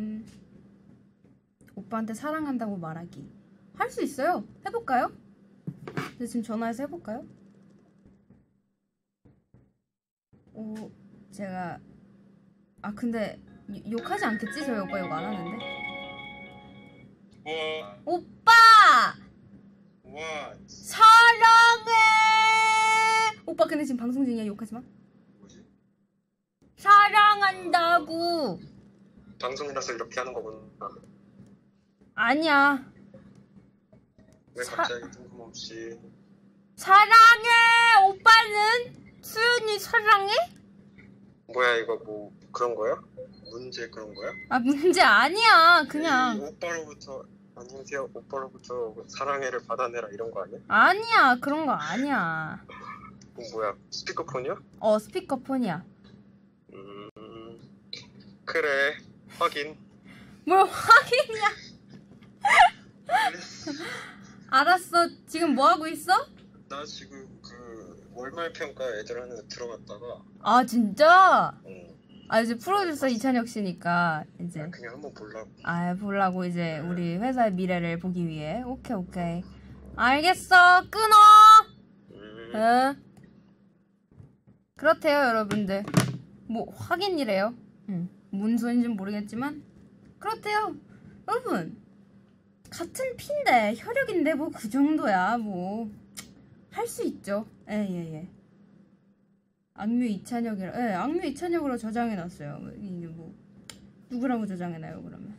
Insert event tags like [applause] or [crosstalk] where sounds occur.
음, 오빠한테 사랑한다고 말하기. 할 수 있어요. 해볼까요? 근데 지금 전화해서 해볼까요? 오, 제가 아 근데 요- 욕하지 않겠지? 저희 오빠 욕 안 하는데. 우와 오빠 우와 사랑해. 오빠 근데 지금 방송 중이야. 욕하지 마. 사랑한다고. 방송이라서 이렇게 하는 거구나 아니야. 왜 사- 갑자기 뜬금없이 사랑해. 오빠는 수연이 사랑해? 뭐야 이거 뭐 그런 거야? 문제 그런 거야? 아 문제 아니야. 이 그냥 오빠로부터 안녕하세요 오빠로부터 사랑해를 받아내라 이런 거 아니야? 아니야. 그런 거 아니야. 어, 뭐야 스피커폰이야? 어 스피커폰이야. 음 그래 확인. 뭘 확인이야? [laughs] 알았어. 지금 뭐 하고 있어? 나 지금 그 월말 평가 애들 하는 데 들어갔다가. 아 진짜? 어, 아 이제 프로듀서 이찬혁 씨니까 이제. 그냥 한번 보려고 아 보려고 이제 우리 회사의 미래를 보기 위해. 오케이 오케이. 알겠어. 끊어. 음, 응? 그렇대요 여러분들. 뭐 확인이래요. 응. 뭔 소린지는 모르겠지만 그렇대요. 여러분 같은 피인데 혈육인데 뭐 그 정도야 뭐. 할 수 있죠. 예예 예. 악뮤 이찬혁이라 예 악뮤 이찬혁으로 저장해놨어요. 이게 뭐 누구라고 저장해놔요 그러면